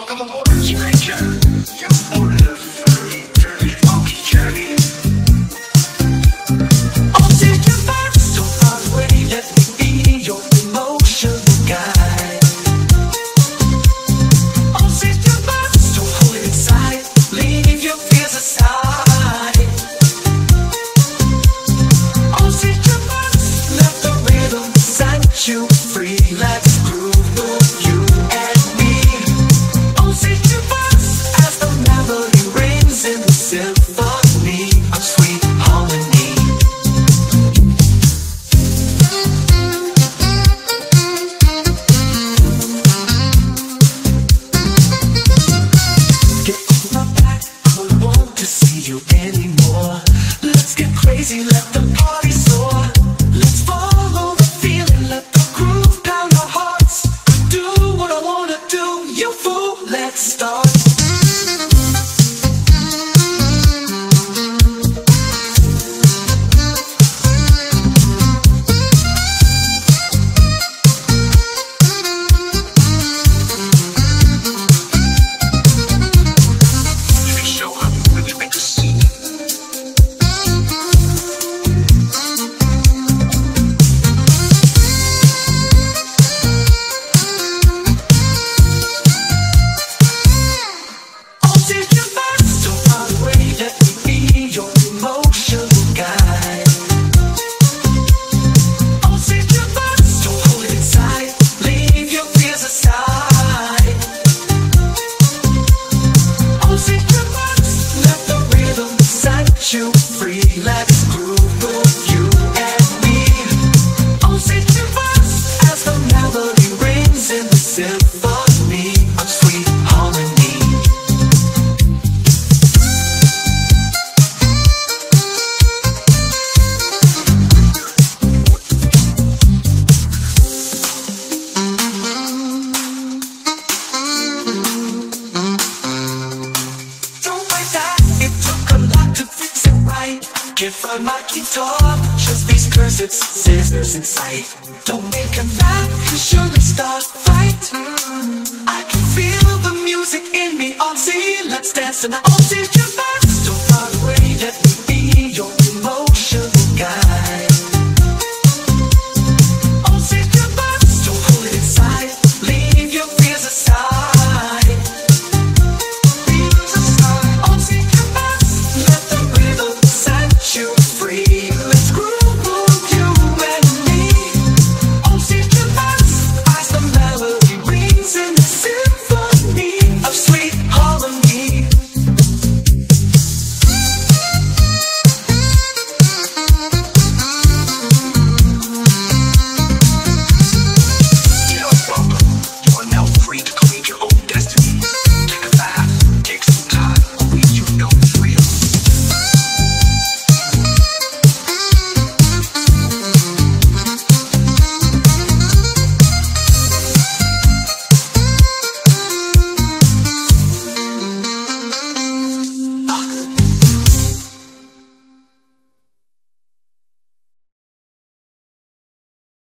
Bakalım o You ya o lafı simple. If I might talk, just these cursed scissors in sight. Don't make a map, you surely start fight. Mm. I can feel the music in me, see. Let's dance tonight, all see